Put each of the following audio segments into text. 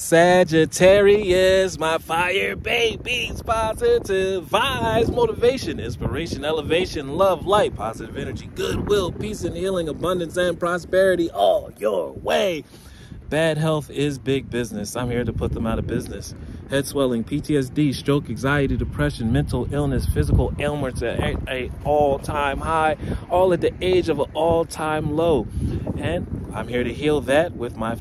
Sagittarius, my fire babies, positive vibes, motivation, inspiration, elevation, love, light, positive energy, goodwill, peace and healing, abundance and prosperity all your way. Bad health is big business. I'm here to put them out of business. Head swelling, PTSD, stroke, anxiety, depression, mental illness, physical ailments at a all-time high, all at the age of an all-time low. And I'm here to heal that with my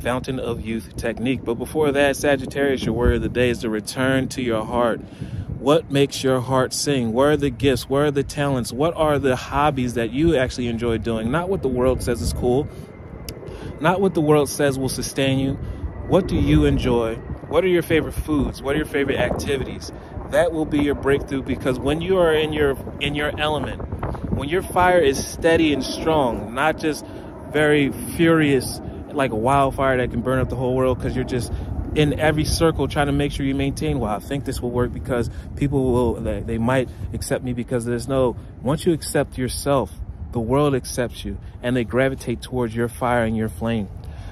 Fountain of Youth technique. But before that, Sagittarius, your word of the day is to return to your heart. What makes your heart sing? Where are the gifts? Where are the talents? What are the hobbies that you actually enjoy doing? Not what the world says is cool, not what the world says will sustain you. What do you enjoy? What are your favorite foods? What are your favorite activities? That will be your breakthrough because when you are in your in your element, when your fire is steady and strong, not just very furious like a wildfire that can burn up the whole world because you're just in every circle trying to make sure you maintain. Well i think this will work because people will they, might accept me because there's no once you accept yourself the world accepts you and they gravitate towards your fire and your flame.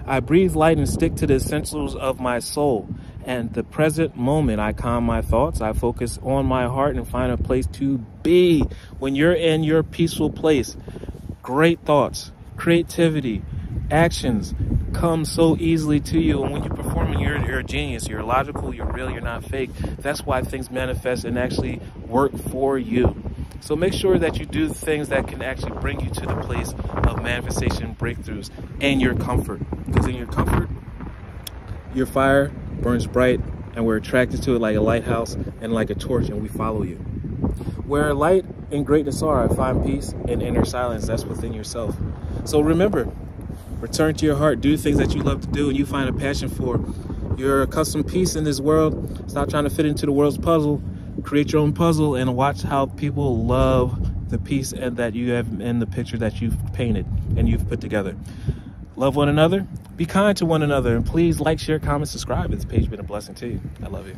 I breathe light and stick to the essentials of my soul. And the present moment i calm my thoughts i focus on my heart and find a place to be. When you're in your peaceful place great thoughts creativity actions come so easily to you. And when you're performing, you're, you're a genius. You're logical, you're real, you're not fake. That's why things manifest and actually work for you. So make sure that you do things that can actually bring you to the place of manifestation breakthroughs and your comfort. Because in your comfort, your fire burns bright and we're attracted to it like a lighthouse and like a torch and we follow you. Where light and greatness are, I find peace and inner silence. That's within yourself. So remember, Return to your heart. Do things that you love to do and you find a passion for. Your custom piece in this world. Stop trying to fit into the world's puzzle. Create your own puzzle and watch how people love the piece and that you have in the picture that you've painted and you've put together. Love one another. Be kind to one another. And please like, share, comment, subscribe. This page been a blessing to you. I love you.